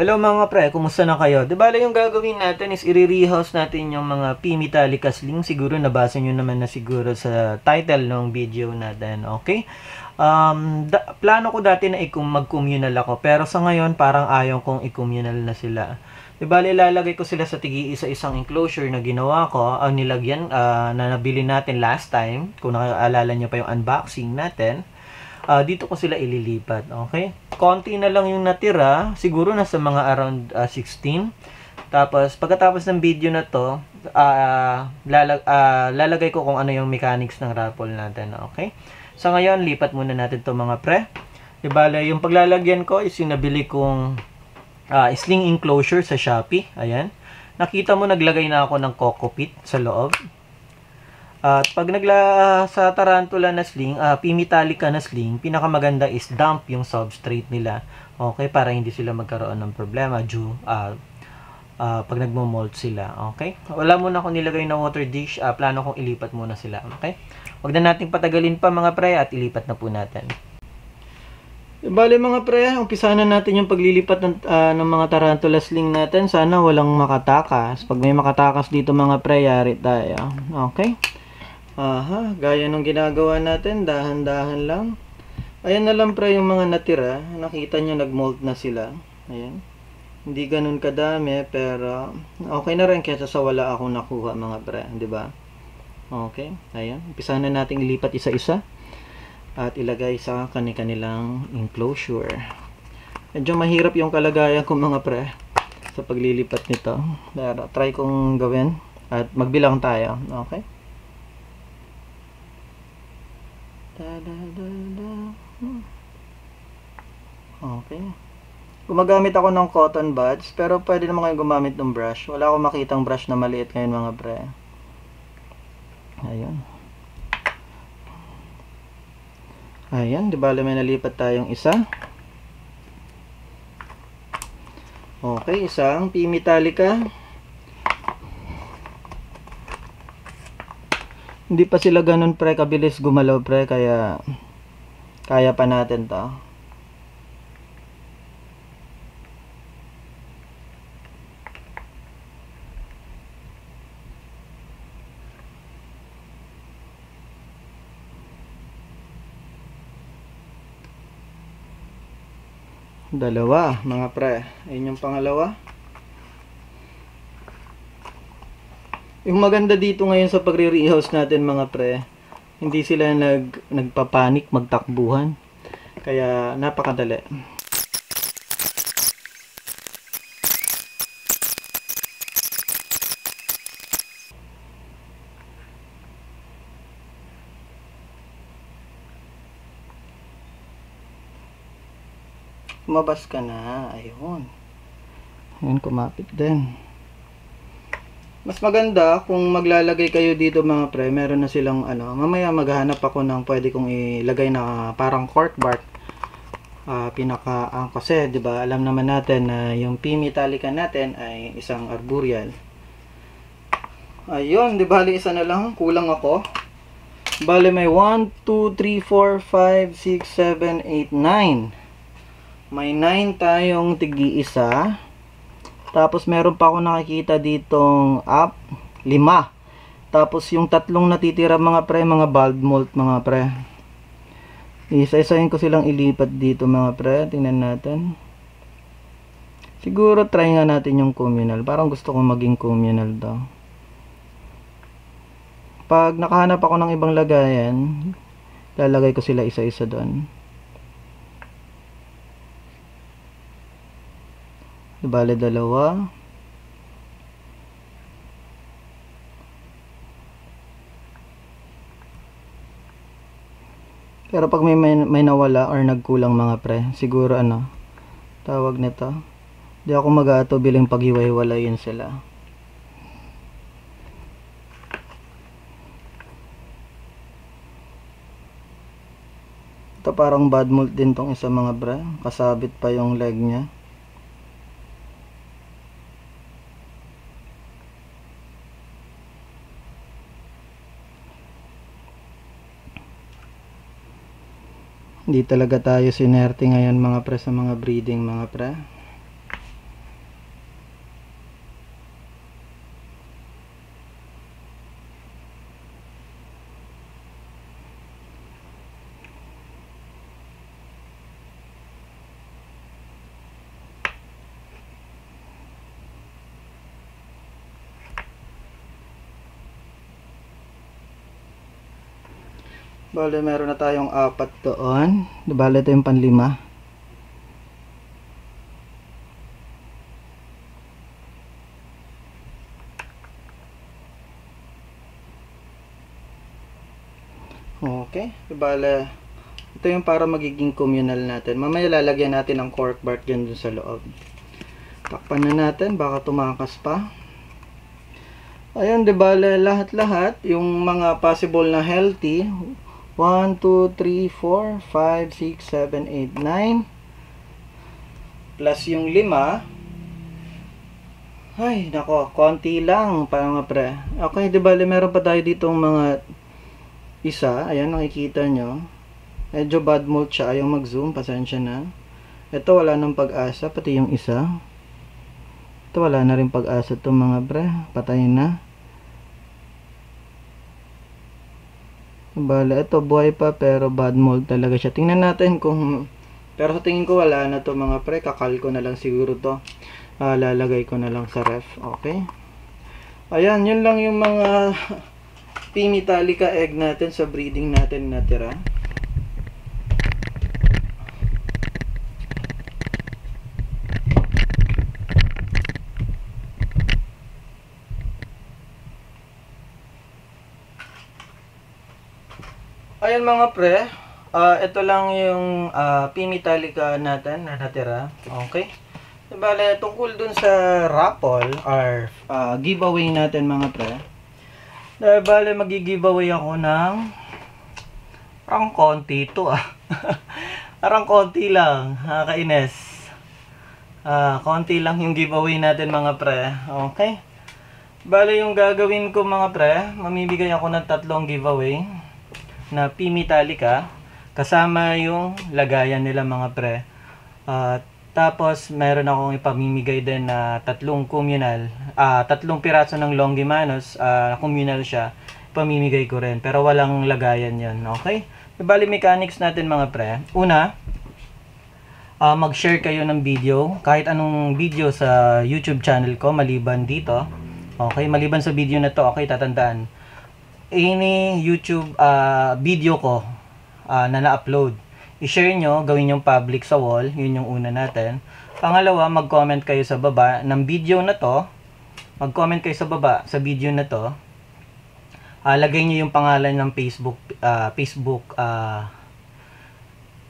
Hello mga pre, kumusta na kayo? Di bala yung gagawin natin is i-rehouse natin yung mga P Metallicas link. Siguro nabasa nyo naman na siguro sa title ng video natin, okay? Um, da- plano ko dati na i- mag-communal ako, pero sa ngayon parang ayaw kong i-communal na sila. Di bala ilalagay ko sila sa tigi isa-isang enclosure na ginawa ko, ang nilagyan ah, na nabili natin last time, kung nakaalala nyo pa yung unboxing natin. Ah, dito ko sila ililipat, okay? Konti na lang yung natira, siguro nasa mga around ah, 16. Tapos pagkatapos ng video na to, ah, lalag, ah, lalagay ko kung ano yung mechanics ng raffle natin, okay? Sa ngayon, lipat muna natin to mga pre. Di bale, yung paglalagyan ko is yung kong ah, sling enclosure sa Shopee. Ayan. Nakita mo naglagay na ako ng cockpit sa loob. At pag nagla sa tarantula na sling, uh, P-Metallica na sling, pinakamaganda is dump yung substrate nila. Okay, para hindi sila magkaroon ng problema due uh, uh, pag nagmo-mold sila. Okay? Wala muna akong nilagay na water dish. Uh, plano kong ilipat muna sila. Okay? Huwag na nating patagalin pa mga pre at ilipat na po natin. Bale mga pre, umpisa na natin yung paglilipat ng, ah, ng mga tarantula sling natin. Sana walang makatakas. Pag may makatakas dito mga pre, yari tayo. Okay? Aha, gaya nung ginagawa natin, dahan-dahan lang. Ayan na lang pre yung mga natira. Nakita nyo nag-mold na sila. Ayan. Hindi ganun kadami, pero okay na rin kesa sa wala akong nakuha mga pre, ba? Okay, ayan. Umpisa na nating ilipat isa-isa at ilagay sa kani-kanilang enclosure. Medyo mahirap yung kalagayan ko mga pre sa paglilipat nito. Pero try kong gawin at magbilang tayo. Okay? Da, da, da, da. Okay. Gumagamit ako ng cotton buds, pero pwede naman kayo gumamit ng brush. Wala akong makitang brush na maliit ngayon mga pre. Ayun. Ayan, di ba may nalipat tayong isa. Okay, isang P Hindi pa sila ganun pre kabilis gumalaw pre kaya kaya pa natin to. Dalawa, mga pre. Ayun yung pangalawa. Yung maganda dito ngayon sa pagre-rehouse natin mga pre, hindi sila nag nagpapanik magtakbuhan. Kaya napakadali. Lumabas ka na. Ayun. Ayun, kumapit din. Mas maganda kung maglalagay kayo dito mga pre, meron na silang ano, mamaya maghahanap ako ng pwede kong ilagay na parang cork bark. Uh, pinaka uh, kasi 'di ba, alam naman natin na yung P Metallica natin ay isang arboreal. Ayun, 'di ba, isa na lang, kulang ako. Bale may 1 2 3 4 5 6 7 8 9. May 9 tayong tigi-isa. Tapos meron pa ako nakikita ditong up, lima. Tapos yung tatlong natitira mga pre, mga bulb mold mga pre. Isa-isahin ko silang ilipat dito mga pre. Tingnan natin. Siguro try nga natin yung communal. Parang gusto ko maging communal daw. Pag nakahanap ako ng ibang lagayan, lalagay ko sila isa-isa doon. Bale dalawa. Pero pag may, may, may nawala or nagkulang mga pre, siguro ano, tawag nito. Di ako mag-aato bilang paghiwa-hiwalayin sila. Ito parang bad mold din tong isa mga pre. Kasabit pa yung leg niya. Hindi talaga tayo sinerte ngayon mga pre sa mga breeding mga pre. Bale, meron na tayong apat doon. Bale, ito yung panlima. Okay. Bale, ito yung para magiging communal natin. Mamaya lalagyan natin ng cork bark dyan dun sa loob. Takpan na natin, baka tumakas pa. Ayun, di bale, lahat-lahat, yung mga possible na healthy, 1, 2, 3, 4, 5, 6, 7, 8, 9, plus yung 5, ay, nako, konti lang, para nga pre. Okay, di bale, meron pa tayo ditong mga isa, ayan, nakikita nyo. Medyo bad mood siya, ayaw mag-zoom, pasensya na. Ito, wala nang pag-asa, pati yung isa. Ito, wala na rin pag-asa itong mga pre. Patay na. Bala, ito buhay pa pero bad mold talaga siya. Tingnan natin kung... Pero sa tingin ko wala na to mga pre. Kakal ko na lang siguro to. Uh, lalagay ko na lang sa ref. Okay. Ayan, yun lang yung mga Pimitalica egg natin sa breeding natin natira. Ayan mga pre, uh, ito lang yung uh, Pimitalica natin na natira. Okay. Bale, tungkol dun sa raffle or uh, giveaway natin mga pre. Dahil bale, magigiveaway ako ng parang konti ito ah. parang konti lang, uh, kainis. Uh, konti lang yung giveaway natin mga pre. Okay. Bale, yung gagawin ko mga pre, mamibigay ako ng tatlong giveaway na P Metallica kasama yung lagayan nila mga pre. Uh, tapos meron akong ipamimigay din na tatlong communal, uh, tatlong piraso ng Longimanus, uh, communal siya. Pamimigay ko rin pero walang lagayan 'yon, okay? Bali mechanics natin mga pre. Una, uh, mag-share kayo ng video, kahit anong video sa YouTube channel ko maliban dito. Okay, maliban sa video na to, okay, tatandaan ini YouTube uh, video ko uh, na na-upload. I-share nyo, gawin yung public sa wall, yun yung una natin. Pangalawa, mag-comment kayo sa baba ng video na to. Mag-comment kayo sa baba sa video na to. Uh, lagay nyo yung pangalan ng Facebook uh, Facebook uh,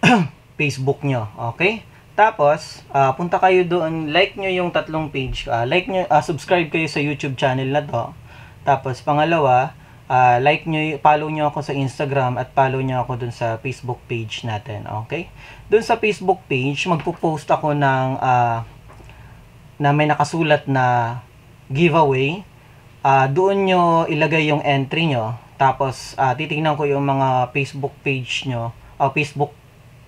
Facebook nyo, okay? Tapos, uh, punta kayo doon, like nyo yung tatlong page, uh, like nyo, uh, subscribe kayo sa YouTube channel na to. Tapos, pangalawa, uh, like nyo, follow nyo ako sa Instagram at follow nyo ako dun sa Facebook page natin. Okay? Dun sa Facebook page, magpo-post ako ng uh, na may nakasulat na giveaway. Uh, doon nyo ilagay yung entry nyo. Tapos, uh, titingnan ko yung mga Facebook page nyo o uh, Facebook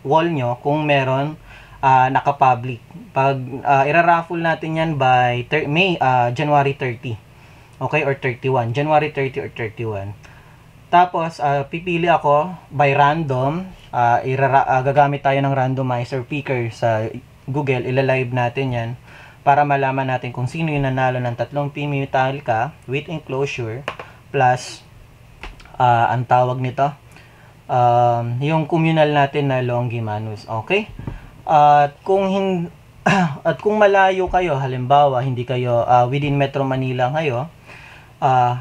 wall nyo kung meron uh, naka-public. Pag uh, iraraffle natin yan by May, uh, January 30. Okay, or 31. January 30 or 31. Tapos, uh, pipili ako by random. Uh, irara, uh, gagamit tayo ng randomizer picker sa Google. Ila-live natin yan para malaman natin kung sino yung nanalo ng tatlong P Metallica with enclosure plus uh, ang tawag nito um, yung communal natin na Longimanus. Okay? At uh, kung hin at kung malayo kayo, halimbawa hindi kayo uh, within Metro Manila kayo, uh,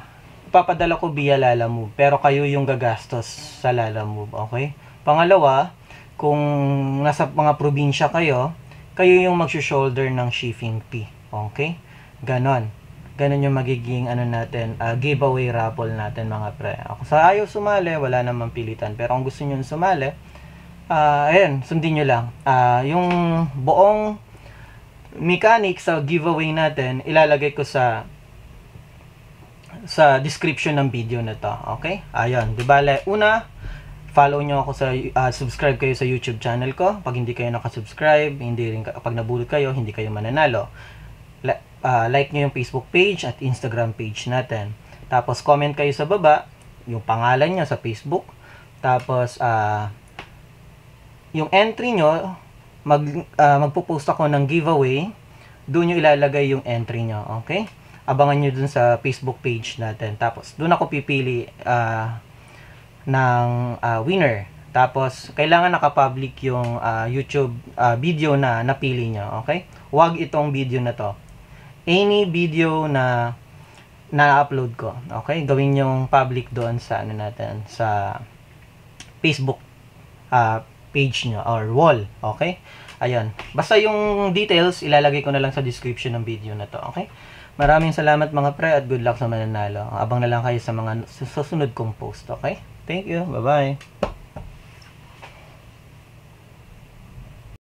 papadala ko via Lala Move. Pero kayo yung gagastos sa Lala Move, okay? Pangalawa, kung nasa mga probinsya kayo, kayo yung mag-shoulder ng shipping fee. Okay? Ganon. Ganon yung magiging ano natin, uh, giveaway raffle natin mga pre. Ako sa ayaw sumali, wala namang pilitan. Pero kung gusto niyo sumali, uh, ayan, sundin nyo lang. Uh, yung buong mechanics sa giveaway natin, ilalagay ko sa sa description ng video na to. Okay? Ayun. Di ba? Una, follow nyo ako sa, uh, subscribe kayo sa YouTube channel ko. Pag hindi kayo nakasubscribe, hindi rin, pag nabulot kayo, hindi kayo mananalo. Like, uh, like nyo yung Facebook page at Instagram page natin. Tapos, comment kayo sa baba, yung pangalan nyo sa Facebook. Tapos, uh, yung entry nyo, mag, uh, magpo-post ako ng giveaway. Doon nyo ilalagay yung entry nyo. Okay? Abangan nyo dun sa Facebook page natin. Tapos, dun ako pipili uh, ng ah, winner. Tapos, kailangan nakapublic yung ah, YouTube ah, video na napili nyo. Okay? Huwag itong video na to. Any video na na-upload ko. Okay? Gawin yung public doon sa ano natin, sa Facebook ah, page nyo or wall. Okay? Ayun. Basta yung details, ilalagay ko na lang sa description ng video na to. Okay? Maraming salamat mga pre at good luck sa mananalo. Abang na lang kayo sa mga susunod kong post. Okay? Thank you. Bye-bye.